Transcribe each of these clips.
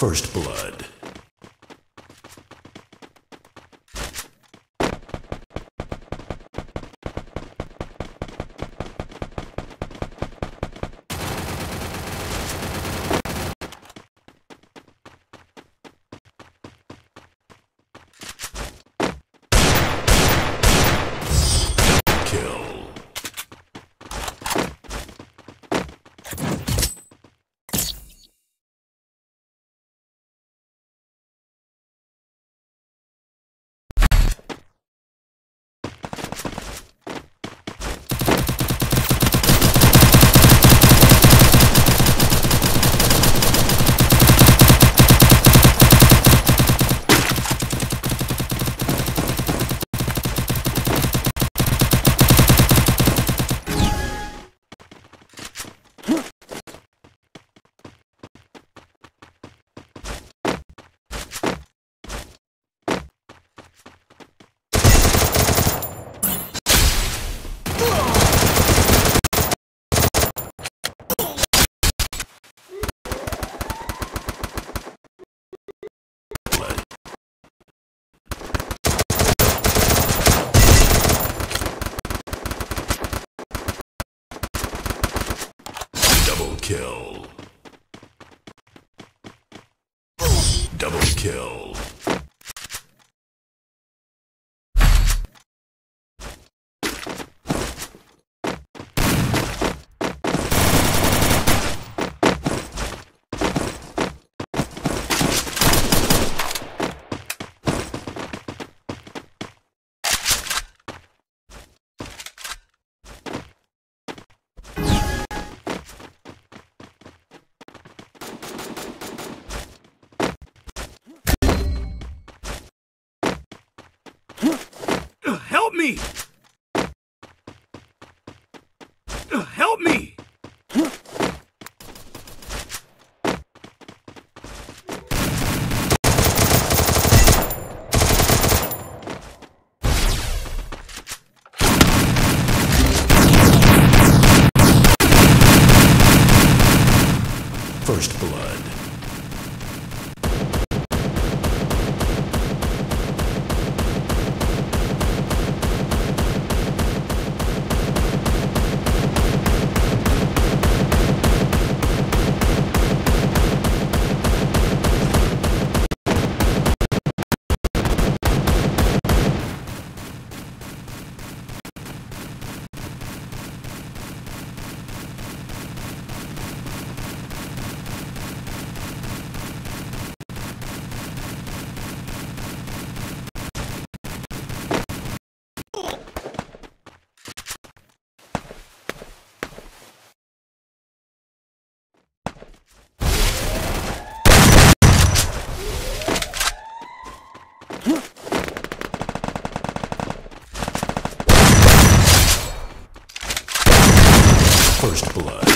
First Blood. Kill. Double kill. Double kill. Help me! Uh, help me! First Blood. First Blood.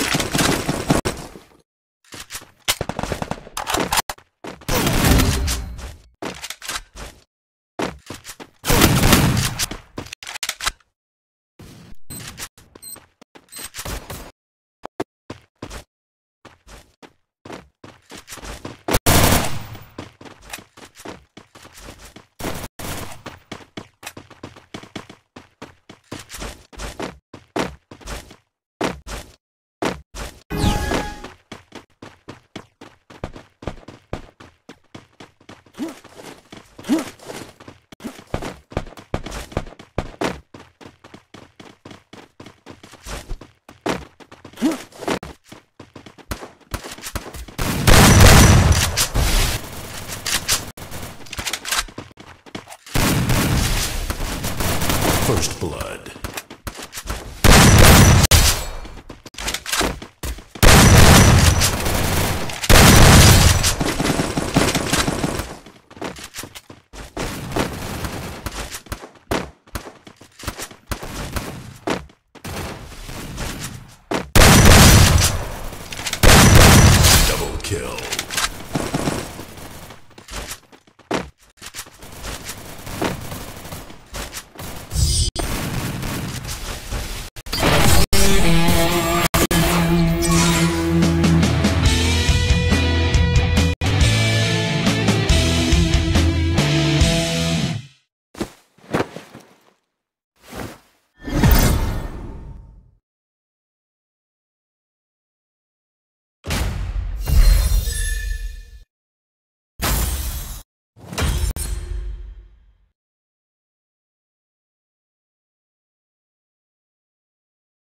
First Blood.